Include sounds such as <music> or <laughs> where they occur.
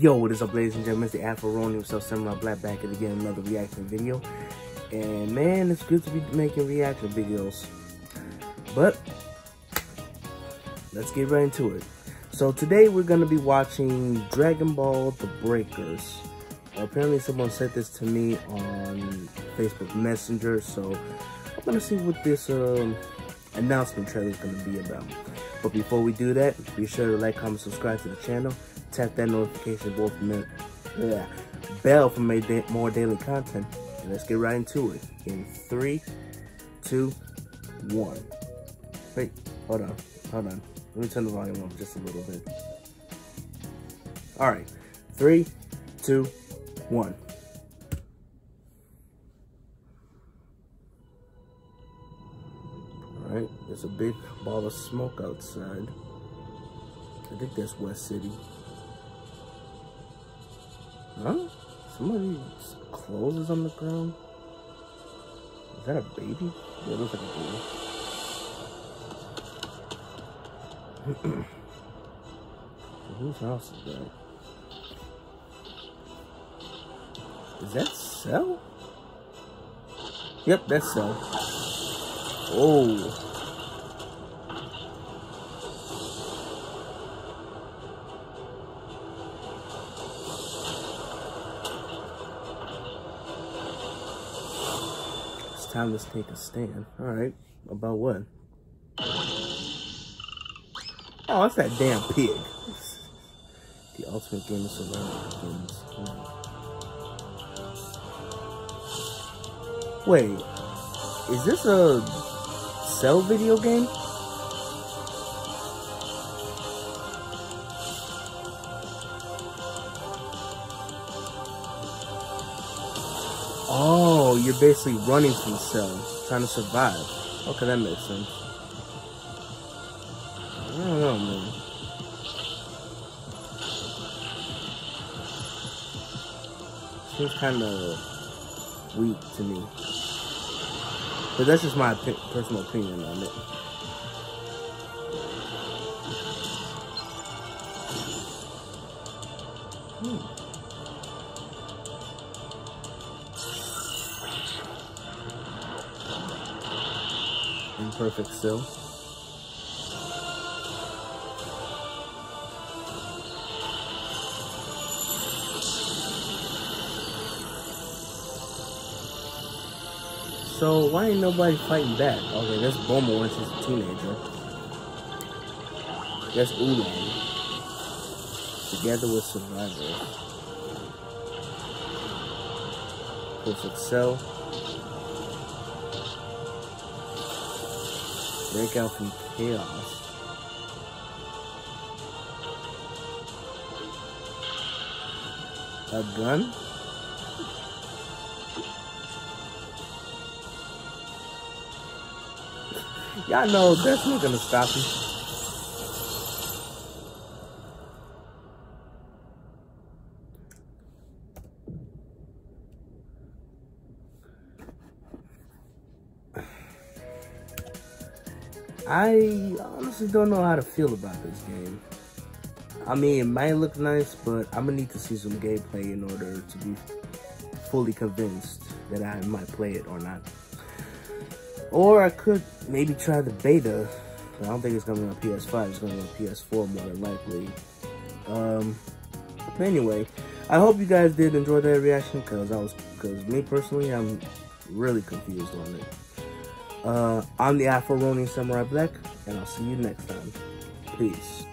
Yo, what is up, ladies and gentlemen? It's the Afro Ronin himself, Samurai Black, back at again another reaction video. And man, it's good to be making reaction videos. But let's get right into it. So today we're gonna be watching Dragon Ball: The Breakers. Apparently, someone sent this to me on Facebook Messenger, so I'm gonna see what this um, announcement trailer is gonna be about. But before we do that, be sure to like, comment, subscribe to the channel. Tap that notification bell for, yeah, bell for more daily content. And let's get right into it. In three, two, one. Wait, hold on, hold on. Let me turn the volume up just a little bit. All right, three, two, one. All right, there's a big ball of smoke outside. I think that's West City. Huh? Somebody's clothes is on the ground? Is that a baby? Yeah, it looks like a baby. <clears throat> Whose house is that? Is that Cell? Yep, that's Cell. Oh. Time to take a stand. Alright, about what? Oh, it's that damn pig. The ultimate game of survival. Wait, is this a cell video game? You're basically running from cell, trying to survive. Okay, that makes sense. I don't know, man. Seems kind of weak to me. But that's just my personal opinion on it. Hmm. Imperfect still. So why ain't nobody fighting back? Okay, that's Bulma when she's a teenager. That's Oolong. Together with Survivor. Perfect Cell. Break out from chaos. A gun? <laughs> Y'all know that's not gonna stop me. I honestly don't know how to feel about this game. I mean, it might look nice, but I'm gonna need to see some gameplay in order to be fully convinced that I might play it or not. Or I could maybe try the beta. I don't think it's gonna be on PS5. It's gonna be on PS4 more than likely. Um, anyway, I hope you guys did enjoy that reaction because I was, because me personally, I'm really confused on it. Uh, I'm the Afro Ronin Samurai Black, and I'll see you next time. Peace.